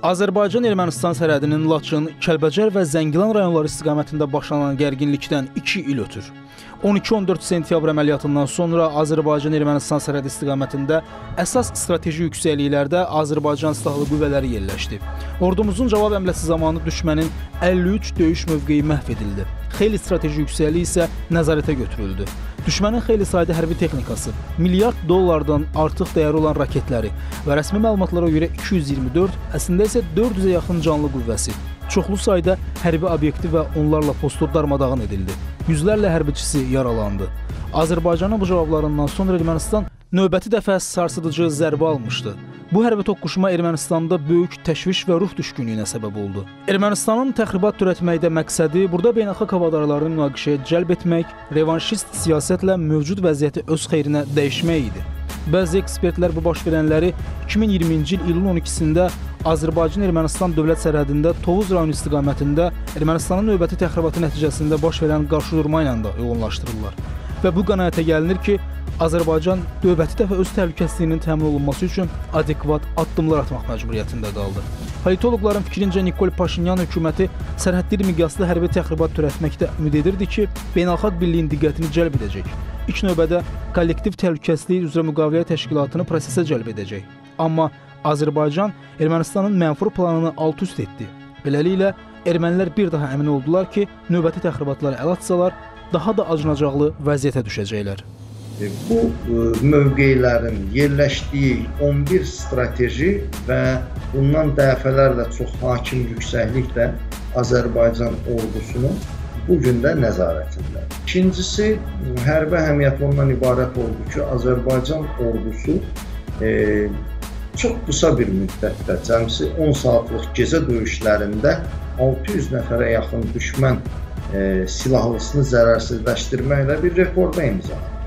Azərbaycan-Ermənistan sərhədinin Laçın, Kəlbəcər və Zəngilan rayonları istiqamətində başlanan gərginlikdən 2 il ötür. 12-14 sentyabr əməliyyatından sonra Azərbaycan-Ermənistan sərhədi istiqamətində əsas strateji yüksəkliklərdə Azərbaycan silahlı qüvvələri yerləşdi. Ordumuzun cavab əmləsi zamanı düşmənin 53 döyüş mövqeyi məhv edildi. Xeyli strateji yüksəklik isə nəzarətə götürüldü. Düşmənin xeyli sayda hərbi texnikası, milyard dollardan artıq dəyəri olan raketləri və rəsmi məlumatlara görə 224, əslində isə 400-ə yaxın canlı qüvvəsi, çoxlu sayda hərbi obyekti və onlarla postlar darmadağın edildi. Yüzlərlə hərbiçisi yaralandı. Azərbaycanın bu cavablarından sonra Ermənistan növbəti dəfə sarsıdıcı zərbə almışdı. Bu hərbi toqquşma Ermənistanda böyük təşviş və ruh düşkünlüyünə səbəb oldu. Ermənistanın təxribat törətməkdə məqsədi burada beynəlxalq havadarlarını münaqişəyə cəlb etmək, revanşist siyasətlə mövcud vəziyyəti öz xeyrinə dəyişmək idi. Bəzi ekspertlər bu baş verənləri 2020-ci il iyulun 12-sində Azərbaycan-Ermənistan dövlət sərhədində Tovuz rayonu istiqamətində Ermənistanın növbəti təxribatı nəticəsində baş verən qarşıdurma ilə də uyğunlaşdırırlar. Və bu qənaətə gəlinir ki, Azərbaycan növbəti dəfə öz təhlükəsizliyinin təmin olunması üçün adekvat addımlar atmaq məcburiyyətində qaldı. Politoloqların fikrincə Nikol Paşinyan hökuməti sərhədli miqyaslı hərbi təxribat törətməkdə ümid edirdi ki, beynəlxalq birliyin diqqətini cəlb edəcək. İlk növbədə kollektiv təhlükəsizlik üzrə müqavilə təşkilatını prosesə cəlb edəcək. Amma Azərbaycan Ermənistanın mənfur planını alt-üst etdi. Beləliklə ermənilər bir daha əmin oldular ki, növbəti təxribatlara əl atsalar, daha da acınacaqlı vəziyyətə düşəcəklər. Bu e, mövqeylərin yerləşdiyi 11 strateji və bundan dəfələrlə çox hakim yüksəkliklə Azərbaycan ordusunun bu gün də nəzarətində. İkincisi, hərbi əhəmiyyəti ondan ibarət oldu ki, Azərbaycan ordusu e, çox qısa bir müddətdə, cəmsi 10 saatlıq gecə döyüşlərində 600 nəfərə yaxın düşmən e, silahlısını zərərsizləşdirməklə bir rekorda imza atdı.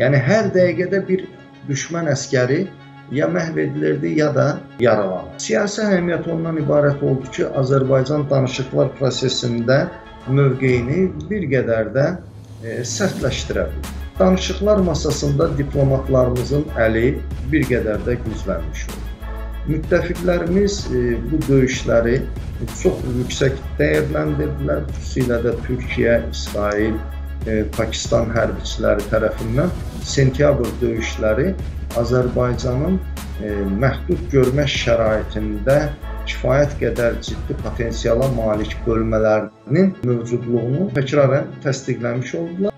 Yəni hər dəqiqədə bir düşmən əskəri ya məhv edilirdi, ya da yaralanırdı. Siyasi əhəmiyyət ondan ibarət oldu ki, Azərbaycan danışıqlar prosesində mövqeyini bir qədər də e, sərtləşdirə bildi. Danışıqlar masasında diplomatlarımızın əli bir qədər də güclənmiş oldu. Müttəfiqlərimiz e, bu döyüşləri çox yüksək dəyərləndirdilər, xüsusilə də Türkiyə, İsrail, Pakistan hərbiçiləri tərəfindən sentyabr döyüşləri Azərbaycanın e, məhdud görmə şəraitində kifayət qədər ciddi potensiala malik bölmələrinin mövcudluğunu təkrarən təsdiqləmiş oldular.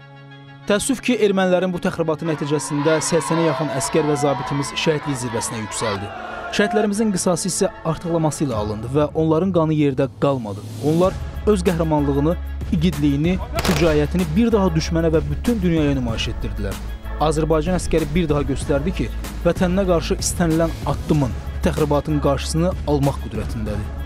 Təəssüf ki, ermənilərin bu təxribatı nəticəsində 80-ə yaxın əskər və zabitimiz şəhidlik zirvəsinə yüksəldi. Şəhidlərimizin qisası isə artıqlaması ilə alındı və onların qanı yerdə qalmadı. Onlar öz qəhrəmanlığını igidliyini, şücaətini bir daha düşmənə və bütün dünyaya nümayiş etdirdilər. Azərbaycan əskəri bir daha göstərdi ki, vətəninə qarşı istənilən addımın, təxribatın qarşısını almaq qüdrətindədir.